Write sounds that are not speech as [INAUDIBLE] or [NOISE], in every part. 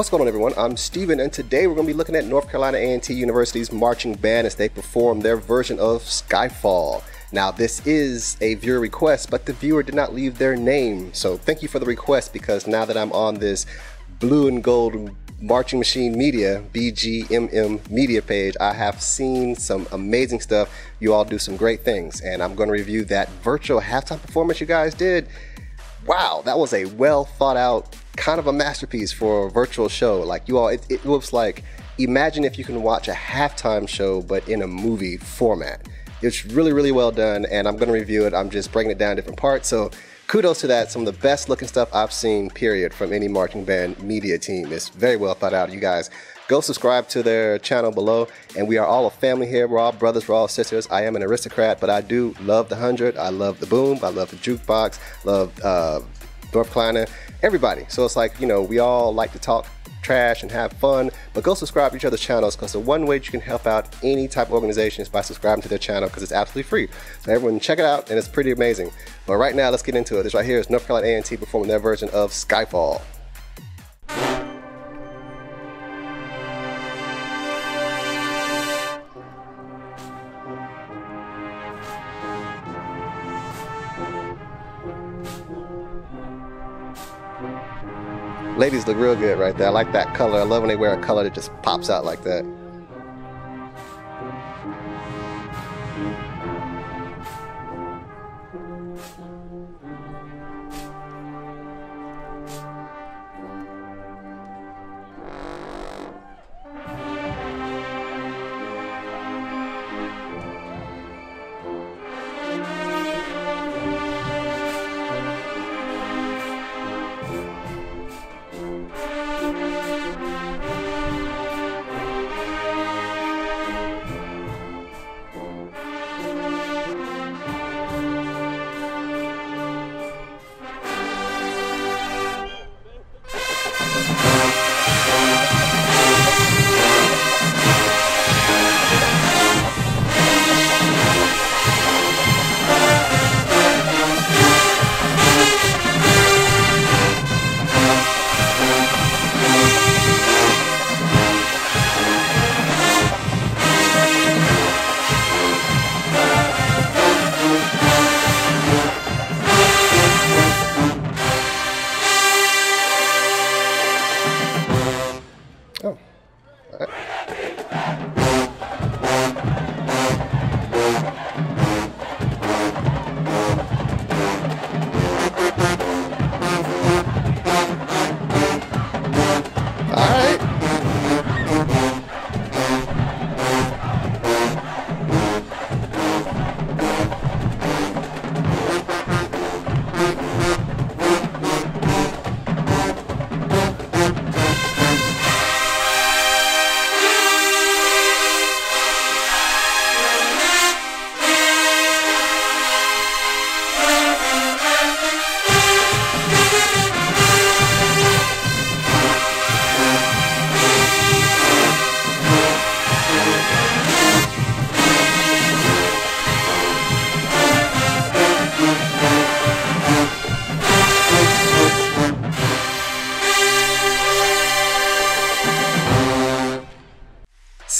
What's going on, everyone? I'm Steven, and today we're going to be looking at North Carolina A&T University's marching band as they perform their version of Skyfall. Now, this is a viewer request, but the viewer did not leave their name, so thank you for the request because now that I'm on this blue and gold Marching Machine Media, BGMM media page, I have seen some amazing stuff. You all do some great things, and I'm going to review that virtual halftime performance you guys did. Wow, that was a well thought out kind of a masterpiece for a virtual show. Like you all, it, it was like imagine if you can watch a halftime show but in a movie format. It's really, really well done, and I'm going to review it. I'm just breaking it down different parts. So kudos to that. Some of the best looking stuff I've seen, period, from any marching band media team. It's very well thought out. You guys go subscribe to their channel below. And we are all a family here. We're all brothers, we're all sisters. I am an aristocrat, but I do love the 100. I love the boom. I love the jukebox. Love uh, North Carolina. Everybody. So it's like, you know, we all like to talk trash and have fun, but go subscribe to each other's channels because the one way you can help out any type of organization is by subscribing to their channel because it's absolutely free. So everyone check it out and it's pretty amazing. But right now, let's get into it. This right here is North Carolina A&T performing their version of Skyfall. Ladies look real good right there. I like that color. I love when they wear a color that just pops out like that.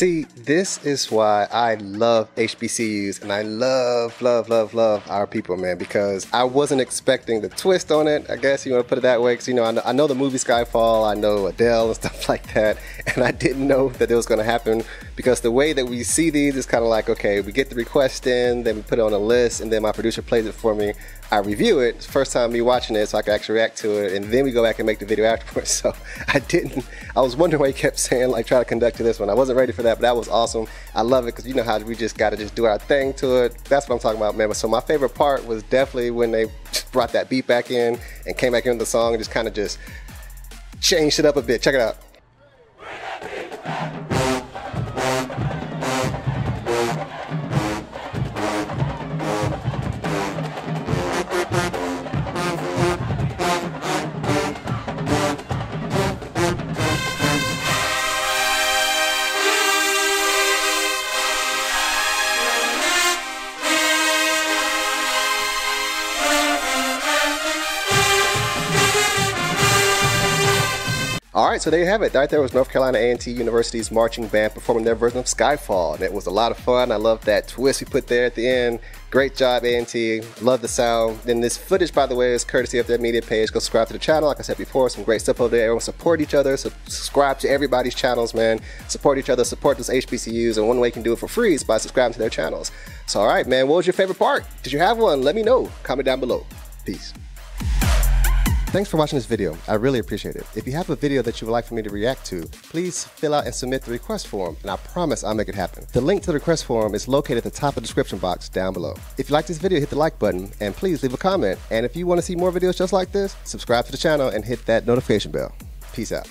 See, this is why I love HBCUs and I love, love, love, love our people, man, because I wasn't expecting the twist on it. I guess you want to put it that way, because, you know, I know, I know the movie Skyfall, I know Adele and [LAUGHS] stuff like that, and I didn't know that it was going to happen because the way that we see these is kind of like, okay, we get the request in, then we put it on a list, and then my producer plays it for me. I review it, first time me watching it, so I can actually react to it, and then we go back and make the video [LAUGHS] afterwards. So I didn't, I was wondering why he kept [LAUGHS] saying, like, try to conduct to this one. I wasn't ready for that, but that was awesome. I love it because you know how we just got to just do our thing to it. That's what I'm talking about, man. So my favorite part was definitely when they brought that beat back in and came back into the song and just kind of just changed it up a bit. Check it out. All right, so there you have it. Right there was North Carolina A&T University's marching band performing their version of Skyfall, and it was a lot of fun. I love that twist we put there at the end. Great job, A&T. Love the sound. Then this footage, by the way, is courtesy of their media page. Go subscribe to the channel. Like I said before, some great stuff over there. Everyone support each other. So subscribe to everybody's channels, man. Support each other. Support those HBCUs. And one way you can do it for free is by subscribing to their channels. So, all right, man. What was your favorite part? Did you have one? Let me know. Comment down below. Peace. Thanks for watching this video. I really appreciate it. If you have a video that you would like for me to react to, please fill out and submit the request form, and I promise I'll make it happen. The link to the request form is located at the top of the description box down below. If you like this video, hit the like button, and please leave a comment. And if you want to see more videos just like this, subscribe to the channel and hit that notification bell. Peace out.